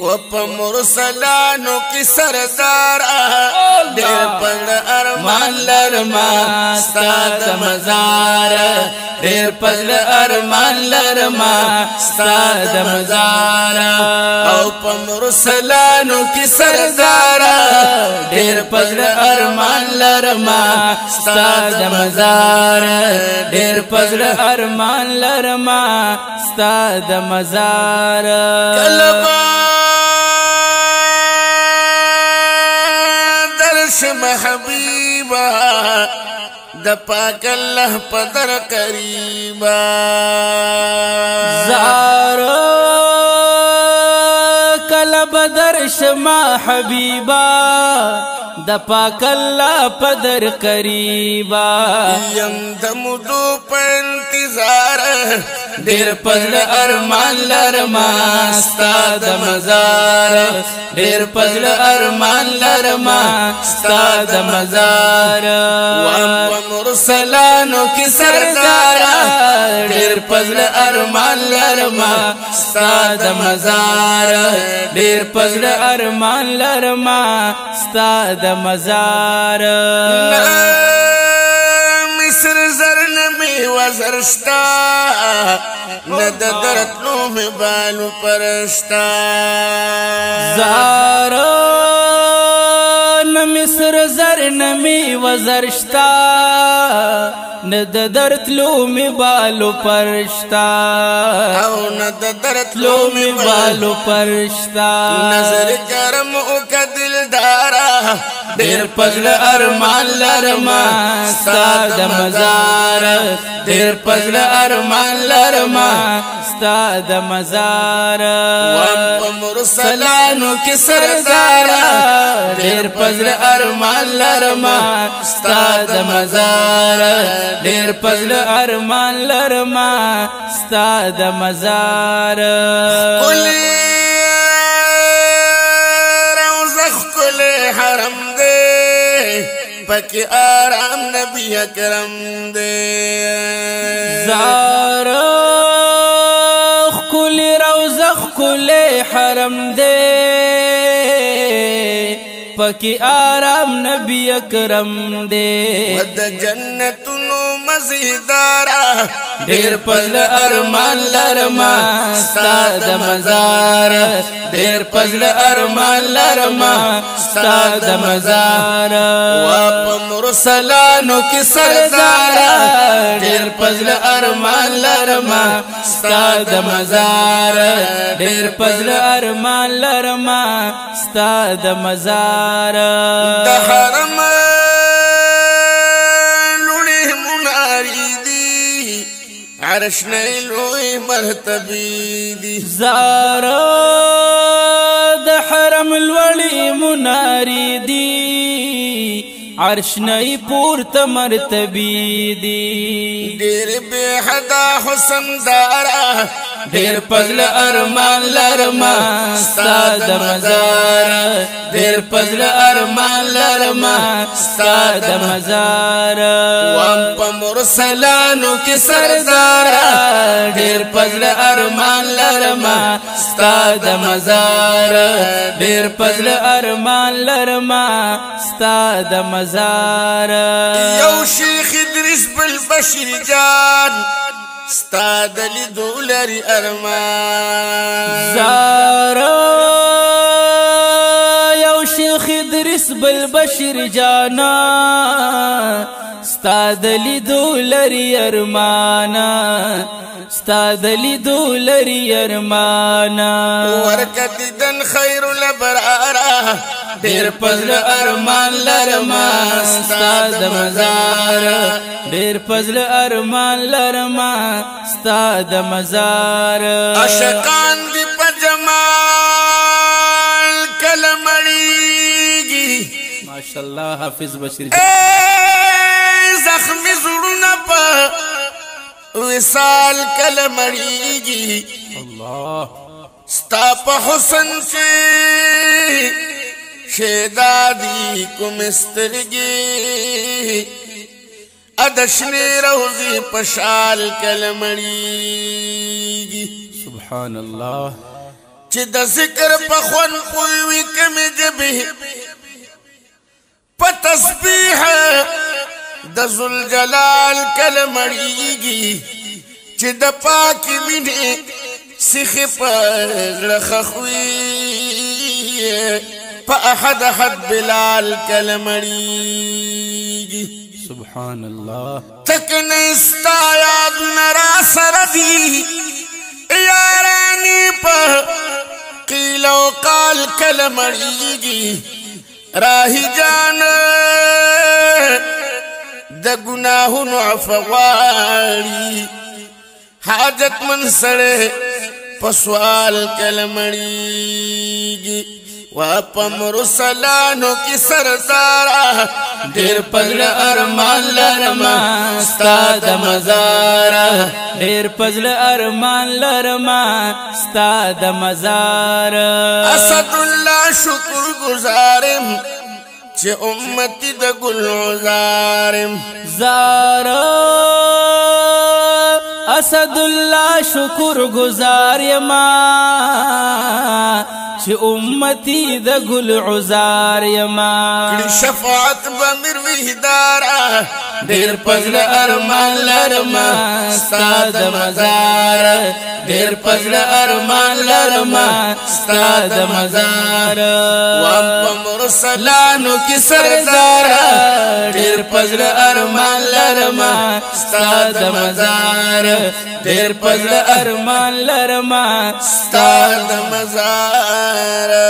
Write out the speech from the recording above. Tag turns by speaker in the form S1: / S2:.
S1: و په مرسلانو کې سردار ډېر پړ ارمان لرما ستاد مزار ډېر پړ
S2: ارمان لرما ستاد مزار او
S1: په مرسلانو کې سردار ډېر پړ ارمان لرما ستاد مزار ډېر پړ
S2: ارمان لرما ستاد مزار کلمہ
S1: شم حبیبا د پاک الله په در قریبا زار
S2: کله بدر شما حبیبا د پاک الله په در قریبا یم
S1: د مدو په انتظار ډیر پزړ ارمان لرما ستا د مزار ډیر پزړ ارمان لرما ستا د
S2: مزار و مرسلانو کی سردار ډیر پزړ ارمان لرما ستا د مزار ډیر پزړ ارمان لرما ستا د مزار
S1: وزرستا نه د درتلو مې بالو پرستا
S2: زارا نمی سر زر نمی وزرشتا نه د درت لومي بالو پرشتا او نه
S1: د درت لومي بالو
S2: پرشتا نظر
S1: کرم او کدل دارا دیر پزل ارمان لرما ستا د مزار دیر پزل ارمان لرما
S2: ستا د مزار
S1: و مرسلانو کې سردارا دیر پزل ارمان لرما ستا د مزار ډیر پزل ارمان
S2: لرما ستا د مزار قل
S1: روزخ کل حرم دې پکې آرام نبی اکرم دې زار
S2: کل روزخ کل حرم دې پکی آرام نبی اکرم دے ود
S1: جنتونو مزیدارا ډیر پل ارمان لرما ستاد
S2: مزار ډیر پل ارمان لرما ستاد مزار واپ مرسلانو کی سردارا ډیر پل ارمان لرما ستاد مزار ډیر پل ارمان لرما ستاد مزار حرم د حرم
S1: لونه مناری دی عرش نه لوی مرتبه دی زارا
S2: د حرم لوړی مناری دی عرش نه پورته مرتبه دی ډېر به حدا
S1: حسن زارا ډیر پزله ارمان لرما ستاد مزار ډیر پزله ارمان لرما ستاد مزار وام په مرسلانو کې سردار
S2: ډیر پزله ارمان لرما ستاد مزار ډیر پزله ارمان لرما ستاد مزار
S1: یو شیخ ادریس بل بشیر جان ستا دلی دولری ارمان زارا
S2: یو شیخ درس بل بشر جانا استاد لیدو لري ارمانا استاد لیدو لري ارمانا ورکت دن خیر لبرارا ډیر پزل ارمان لرما استاد مزار ډیر پزل ارمان لرما استاد مزار عاشقان
S1: دی پجمال کلمړیږي
S2: ماشاءالله حافظ بشری
S1: زخمی زړونه په وصال کله مړیږي الله ستا په حسن کې شهدادي کوم سترګي ادشنې روزي پشال کله مړیږي سبحان الله چې د ذکر په خون کوی کمې جبه په تسبیح د ذوالجلال کلمړیږي چې د پاکي مینې سخه پر خخوي په احد حد بلال کلمړیږي
S2: سبحان الله
S1: تک نستا یاد نرا سر دی یارانی په قیل او قال کلمړیږي راهی جان د ګناهونو عفواري حاجت من سره پسوال کلمړيږي وا پمر سلانو کی سردارا ډیر پزړه ارمان لرما استاد مزارا
S2: ډیر پزړه ارمان لرما استاد مزارا اسد
S1: الله شکر گزارم چې امتی د ګل زارم زارم
S2: اسد الله شکر گزار یما چې امتی د ګل عزار یما کړي شفاعت به مروي
S1: هدارا ډېر پزړ ارمان لرما ستاد مزار ډېر پزړ ارمان لرما ستاد مزار ارسلانو کی سردار ډیر پزړه ارمان لرما ستاد مزار
S2: ډیر پزړه ارمان لرما ستاد مزار